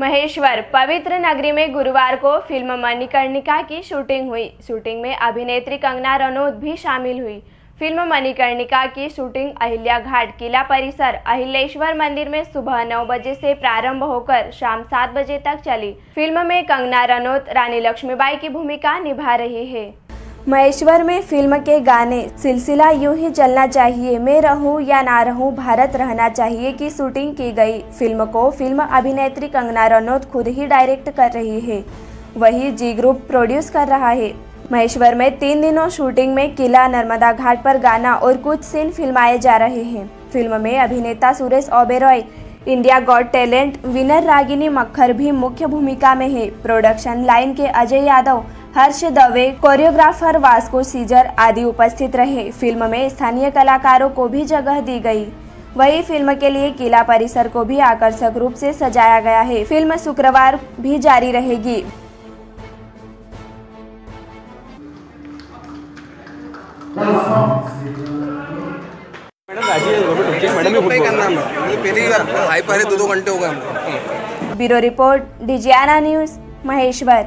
महेश्वर, पवित्र नगरी में गुरुवार को फ़िल्म मणिकर्णिका की शूटिंग हुई। शूटिंग में अभिनेत्री कंगना रनौत भी शामिल हुई। फ़िल्म मणिकर्णिका की शूटिंग अहिल्या घाट किला परिसर अहिलेश्वर मंदिर में सुबह नौ बजे से प्रारंभ होकर शाम सात बजे तक चली। फ़िल्म में कंगना रनौत, रानी लक्ष्मीबाई की भूमिका निभा रही है। महेश्वर में फ़िल्म के गाने, सिलसिला यूँ ही चलना चाहिए, मैं रहूँ या ना रहूँ, भारत रहना चाहिए की शूटिंग की गई। फ़िल्म को फ़िल्म अभिनेत्री कंगना रनौत खुद ही डायरेक्ट कर रही है। वही जी ग्रुप प्रोड्यूस कर रहा है। महेश्वर में तीन दिनों शूटिंग में किला नर्मदा घाट पर गाना और कुछ सीन फिल्माए जा रहे हैं। फ़िल्म में अभिनेता Suresh Oberoi, India got talent, winner Ragini Makkar भी मुख्य भूमिका में है। प्रोडक्शन लाइन के Ajay Yadav, Harsh Dave, choreographer Vasco Cesar आदि उपस्थित रहे। फ़िल्म में स्थानीय कलाकारों को भी जगह दी गई। वही फ़िल्म के लिए किला परिसर को भी आकर्षक रूप से सजाया गया है। फ़िल्म शुक्रवार भी जारी रहेगी। हमको bureau report Digiana news Maheshwar.